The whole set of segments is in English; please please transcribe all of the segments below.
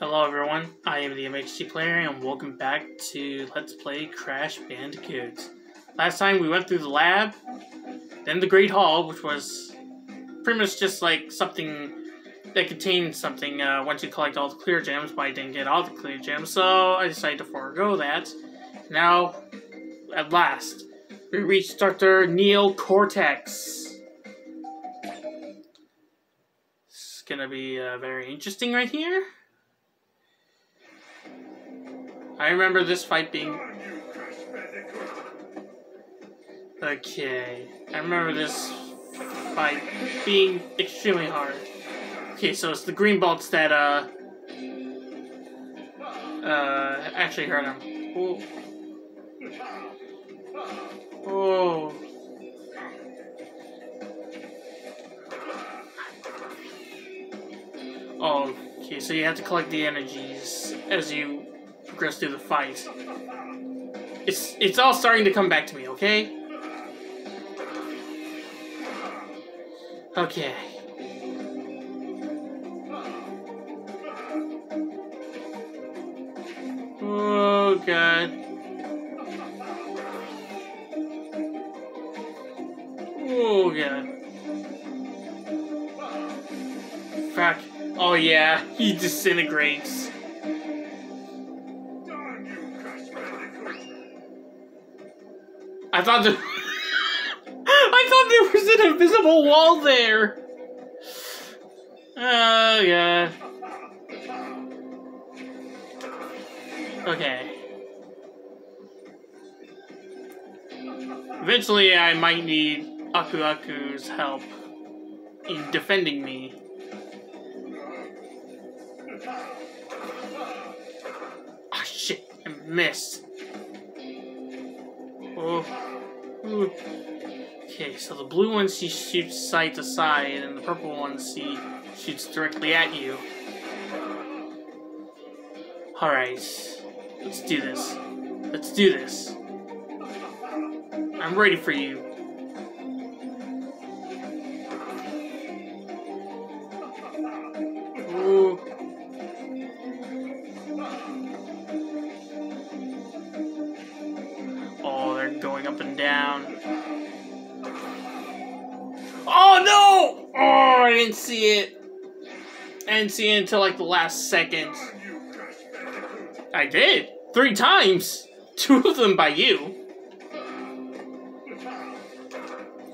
Hello everyone, I am the MXG player and welcome back to Let's Play Crash Bandicoot. Last time we went through the lab, then the Great Hall, which was pretty much just like something that contained something uh, once you collect all the clear gems, but I didn't get all the clear gems, so I decided to forego that. Now, at last, we reached Dr. Neo Cortex. It's gonna be uh, very interesting right here. I remember this fight being... Okay. I remember this fight being extremely hard. Okay, so it's the green bolts that, uh... Uh, actually hurt him. Whoa. Oh, okay, so you have to collect the energies as you progress through the fight. It's it's all starting to come back to me, okay? Okay. Oh god. Oh god. Fuck. Oh yeah, he disintegrates. I thought there... I thought there was an invisible wall there. Oh yeah. Okay. Eventually, I might need Aku Aku's help in defending me. Ah, shit. I missed. Oh. Okay, so the blue one she shoots side to side, and the purple one she shoots directly at you. Alright. Let's do this. Let's do this. I'm ready for you. See it. Didn't see it until like the last second. I did. Three times. Two of them by you.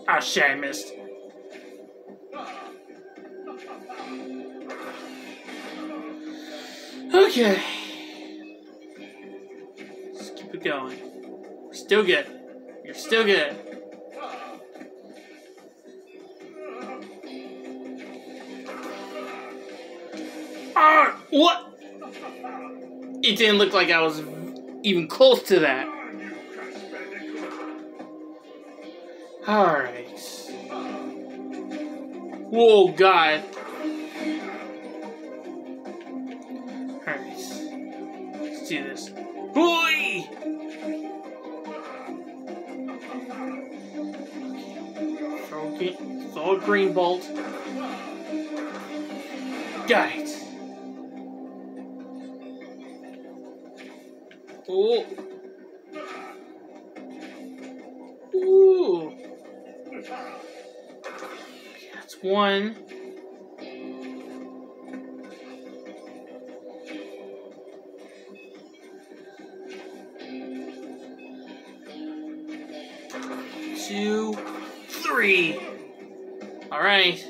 Ah, shit, I missed. Okay. Let's keep it going. Still good. You're still good. It didn't look like I was even close to that. Alright. Whoa, God. Alright. Let's do this. Boy! Throw, throw a green bolt. Got it. Ooh. That's one. Two, three. All right,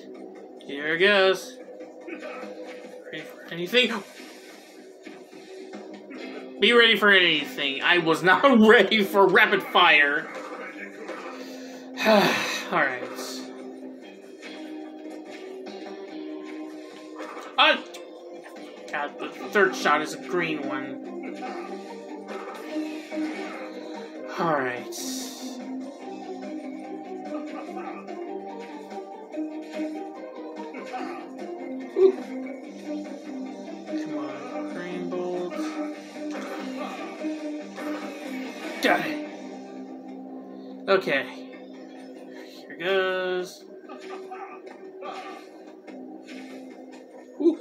here it goes. Ready for anything? Be ready for anything. I was not ready for rapid fire. Alright. Uh, God, the third shot is a green one. Alright. Okay. Here goes. Ooh.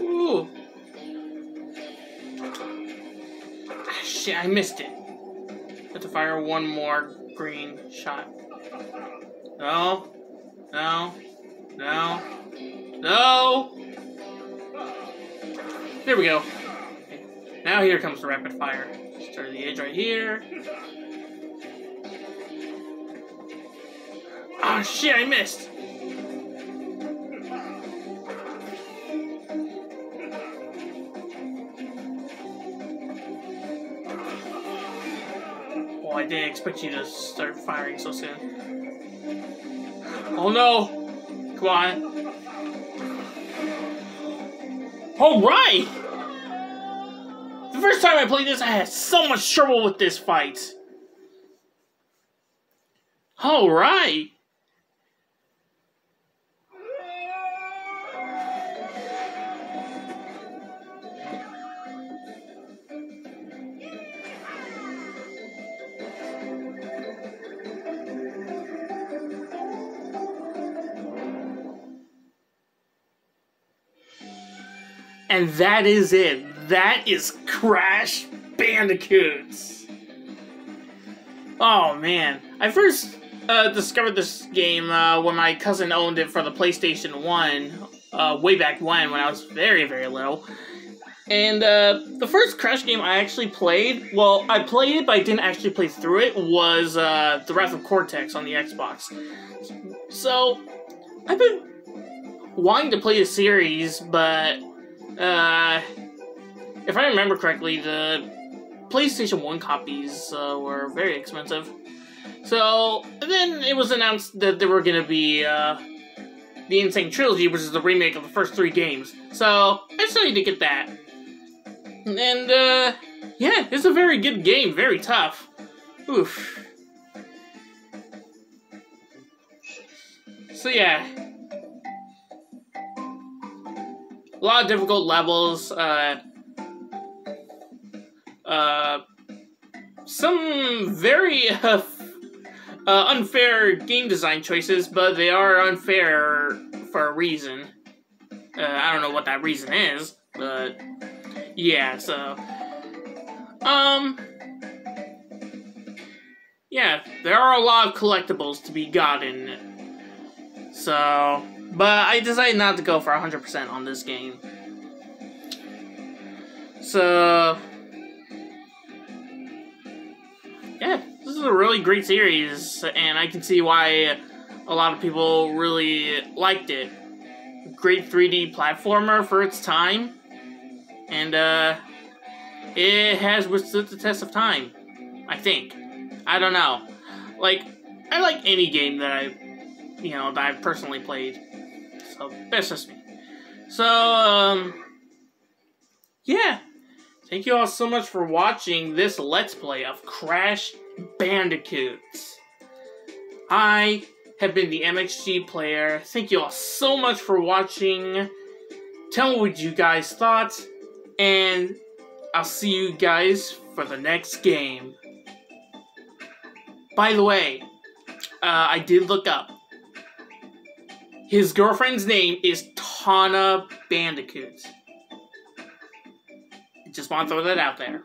Ooh. Ah, shit, I missed it. I have to fire one more green shot. No. No. No. No! There we go. Now here comes the rapid fire. Start the edge right here. Oh, shit, I missed! Oh, I didn't expect you to start firing so soon. Oh no! Come on. Alright! The first time I played this, I had so much trouble with this fight. Alright! And that is it. That is Crash Bandicoots. Oh man. I first uh, discovered this game uh, when my cousin owned it for the PlayStation 1 uh, way back when, when I was very, very little. And uh, the first Crash game I actually played, well, I played it, but I didn't actually play through it, was uh, The Wrath of Cortex on the Xbox. So, I've been wanting to play the series, but uh, if I remember correctly, the PlayStation 1 copies uh, were very expensive. So, then it was announced that there were going to be uh, the N. Sane Trilogy, which is the remake of the first three games. So, I decided to get that. And, uh, yeah, it's a very good game, very tough. Oof. So, yeah, a lot of difficult levels. Uh, uh, some very uh, unfair game design choices, but they are unfair for a reason. Uh, I don't know what that reason is, but yeah, so. Um. Yeah, there are a lot of collectibles to be gotten. So. But I decided not to go for 100% on this game. So... Yeah, this is a really great series, and I can see why a lot of people really liked it. Great 3D platformer for its time, and uh, it has withstood the test of time, I think. I don't know. Like, I like any game that I, you know, that I've personally played. So that's just me. So um, yeah. Thank you all so much for watching this Let's Play of Crash Bandicoots. I have been the MXG player. Thank you all so much for watching. Tell me what you guys thought, and I'll see you guys for the next game. By the way, uh, I did look up. His girlfriend's name is Tawna Bandicoot. Just want to throw that out there.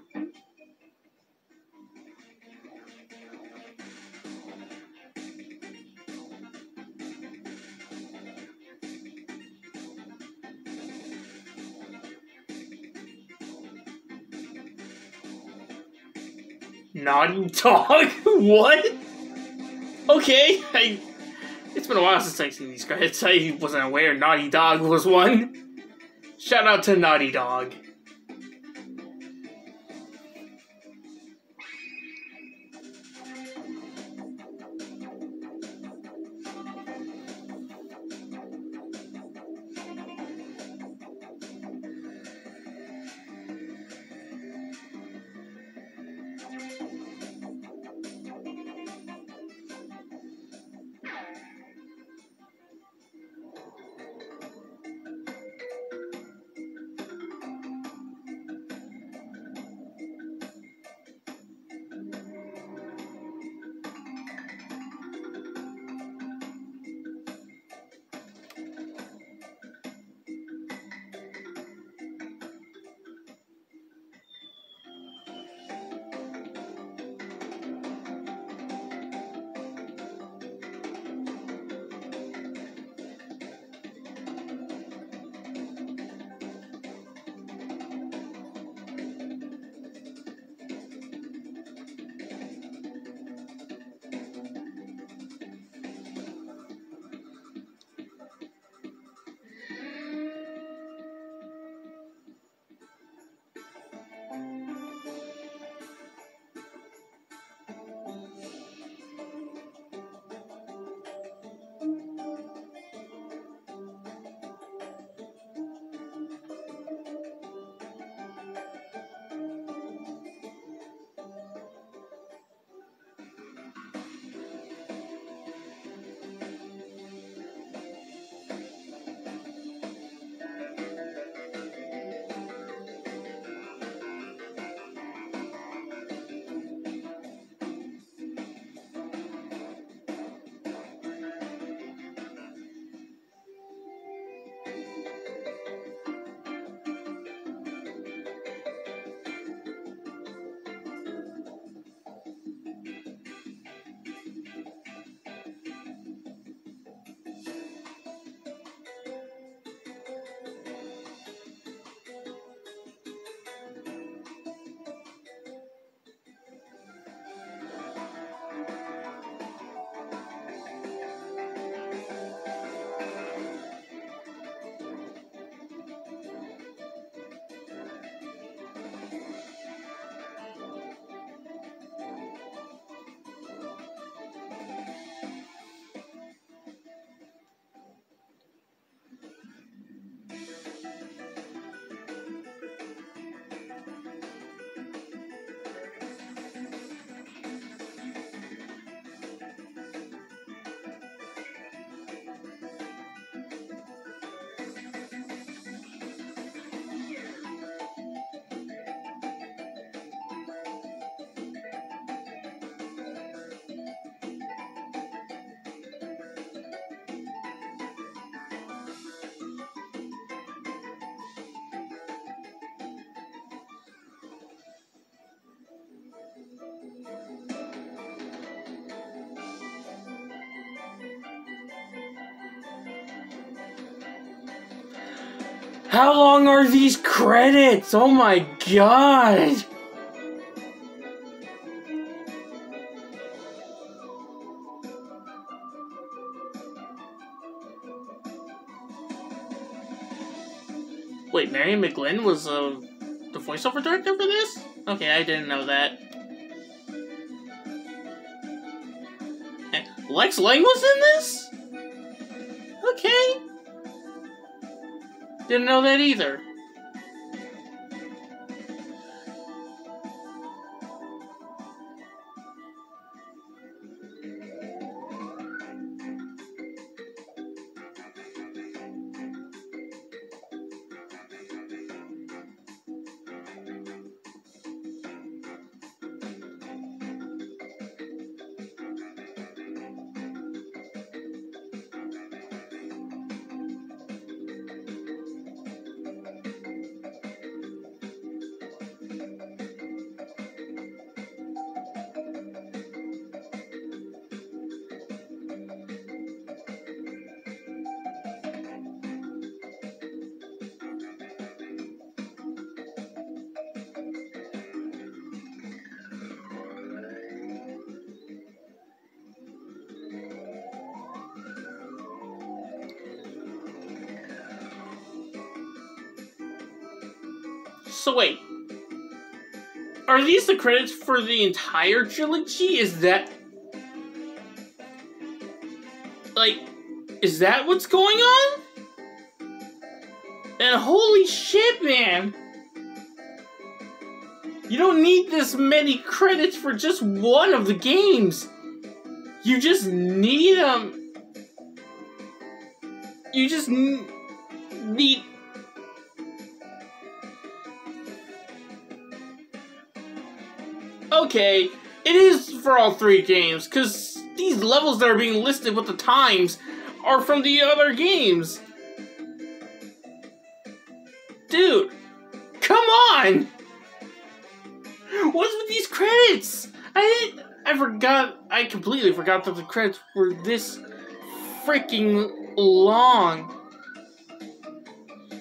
Naughty dog? what? Okay, I it's been a while since I've seen these credits. I wasn't aware Naughty Dog was one. Shout out to Naughty Dog. How long are these credits? Oh my god! Wait, Mary McGlynn was uh, the voiceover director for this? Okay, I didn't know that. Lex Lang was in this? Okay. Didn't know that either. So wait. Are these the credits for the entire trilogy? Is that... Like, is that what's going on? And holy shit, man! You don't need this many credits for just one of the games! You just need them... Um, you just need okay, it is for all three games, because these levels that are being listed with the times are from the other games. Dude, come on! What's with these credits? I I forgot, I completely forgot that the credits were this freaking long.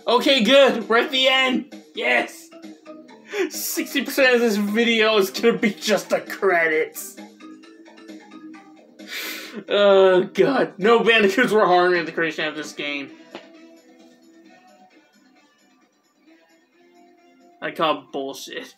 Okay, good, we're at the end, yes! 60% of this video is gonna be just the credits. Oh god, no bandicoots were harmed in the creation of this game. I call bullshit.